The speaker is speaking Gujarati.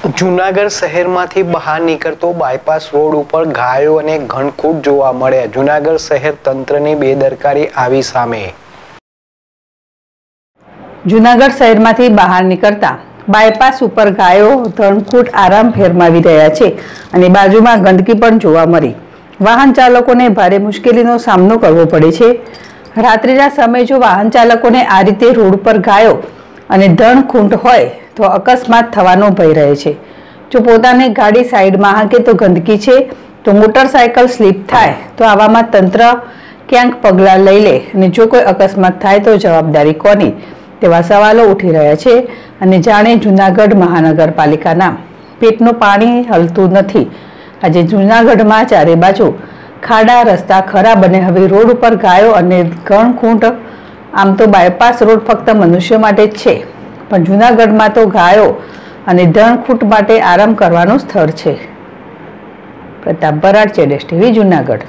જુનાગઢ શહેરમાંથી બહાર નીકળતો બાયપાસ રોડ ઉપર ગાયો અને ઘણખૂટ જોવા મળ્યા. જુનાગઢ શહેર તંત્રની બેદરકારી આવી સામે. જુનાગઢ શહેરમાંથી બહાર નીકળતા બાયપાસ ઉપર ગાયો ધણખૂટ આરામ ફેરમાવી રહ્યા છે અને બાજુમાં ગંદકી પણ જોવા મળી. વાહન ચાલકોને ભારે મુશ્કેલીનો સામનો કરવો પડે છે. રાત્રિના સમયે જો વાહન ચાલકોને આ રીતે રોડ પર ગાયો અને ધણખૂંટ હોય તો અકસ્માત થવાનો ભય રહે છે. જો પોતાની ગાડી સાઈડમાં હાંકે તો ગંદકી છે, તો મોટરસાયકલ સ્લીપ થાય, તો આવામાં તંત્ર ક્યાંક પગલાં લઈ લે અને જો કોઈ અકસ્માત થાય તો જવાબદારી કોની? તેવા સવાલો ઉઠી રહ્યા છે અને જાણે જૂનાગઢ મહાનગરપાલિકાના. પેટનું પાણી હલતું નથી. આજે જૂનાગઢમાં ચારે બાજુ ખાડા, રસ્તા ખરાબ અને હવે રોડ ઉપર ગાયો અને ઘણ ખૂંટ આમ તો બાયપાસ રોડ ફક્ત મનુષ્ય માટે જ છે. પણ જૂનાગઢમાં તો ગાયો અને ધણખૂટ માટે આરામ કરવાનું સ્થળ છે. પ્રતાપ બરાડ ચેડેશ ટીવી જૂનાગઢ.